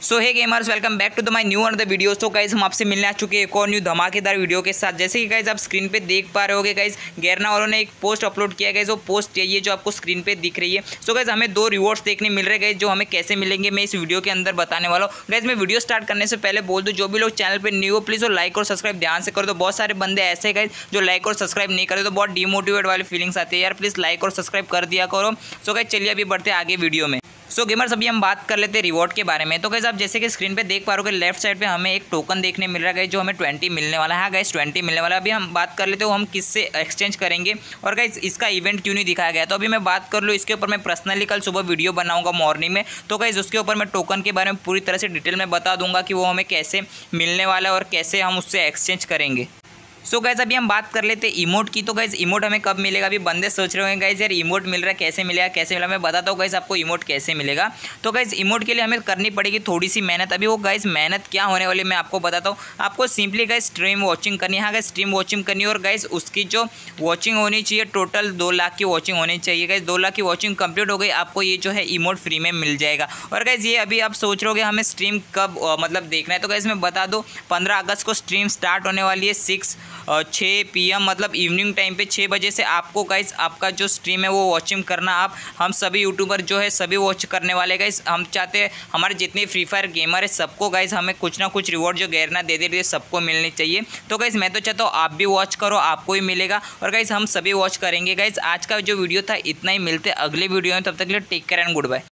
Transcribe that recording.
So hey gamers welcome back to the my new the video तो guys हम आपसे मिलने आ चुके हैं एक और न्यू धमाकेदार वीडियो के साथ। जैसे कि गाइज़ आप स्क्रीन पे देख पा रहे होगे गाइज़ गैरना वालों ने एक पोस्ट अपलोड किया गया वो पोस्ट ये जो आपको स्क्रीन पे दिख रही है। सो so, गाइज़ हमें दो रिवॉर्ड्स देखने मिल रहे हैं जो हमें कैसे मिलेंगे मैं इस वीडियो के अंदर बताने वाला हूँ। गाइज़ मैं वीडियो स्टार्ट करने से पहले बोल दूँ जो भी लोग चैनल पर न्यू हो प्लीज़ वो लाइक और सब्सक्राइब ध्यान से कर। दो बहुत सारे बंदे ऐसे गाइज़ जो लाइक और सब्सक्राइब नहीं करते तो बहुत डिमोटिवेट वाली फीलिंग्स आती है। यार प्लीज़ लाइक और सब्सक्राइब कर दिया करो। सो गाइज़ चलिए अभी बढ़ते आगे वीडियो में। सो so, गेमर्स अभी हम बात कर लेते हैं रिवॉर्ड के बारे में। तो कैसे आप जैसे कि स्क्रीन पे देख पा रहे हो लेफ़्ट साइड पे हमें एक टोकन देखने मिल रहा है जो हमें ट्वेंटी मिलने वाला है। गाइस ट्वेंटी मिलने वाला अभी हम बात कर लेते हो हम किससे एक्सचेंज करेंगे। और गाइस इसका इवेंट क्यों नहीं दिखाया गया? तो अभी मैं बात कर लूँ इसके ऊपर मैं पर्सनली कल सुबह वीडियो बनाऊँगा मॉर्निंग में। तो गाइज़ उसके ऊपर मैं टोकन के बारे में पूरी तरह से डिटेल में बता दूँगा कि वो हमें कैसे मिलने वाला है और कैसे हम उससे एक्सचेंज करेंगे। सो गैस अभी हम बात कर लेते इमोट की। तो गैस इमोट हमें कब मिलेगा? अभी बंदे सोच रहे होंगे गैस यार इमोट मिल रहा है, कैसे मिलेगा? कैसे मिला? मैं बताता हूँ गैस आपको इमोट कैसे मिलेगा? तो गैस इमोट के लिए हमें करनी पड़ेगी थोड़ी सी मेहनत। अभी वो गैस मेहनत क्या होने वाली मैं आपको बताता हूँ। आपको सिंपली गैस स्ट्रीम वॉचिंग करनी है। हाँ गैस स्ट्रीम वॉचिंग करनी है और गैस उसकी जो वॉचिंग होनी चाहिए टोटल दो लाख की वॉचिंग होनी चाहिए। गैस दो लाख की वॉचिंग कंप्लीट हो गई, आपको ये जो है इमोट फ्री में मिल जाएगा। और गैस ये अभी आप सोच रहे हो हमें स्ट्रीम कब मतलब देखना है? तो गैस मैं बता दूँ, पंद्रह अगस्त को स्ट्रीम स्टार्ट होने वाली है सिक्स छः पीएम मतलब इवनिंग टाइम पे छः बजे से आपको गाइस आपका जो स्ट्रीम है वो वॉचिंग करना। आप, हम सभी यूट्यूबर जो है, सभी वॉच करने वाले गाइस हम चाहते हैं, हमारे जितने फ्री फायर गेमर है, सबको गाइस हमें कुछ ना कुछ रिवॉर्ड जो गैरना दे दे रही है, सबको मिलनी चाहिए। तो गाइस मैं तो चाहता हूँ, आप भी वॉच करो, आपको ही मिलेगा। और गाइस हम सभी वॉच करेंगे गाइज़ आज का जो वीडियो था, इतना ही। मिलते अगले वीडियो में, तब तक के लिए take care and good bye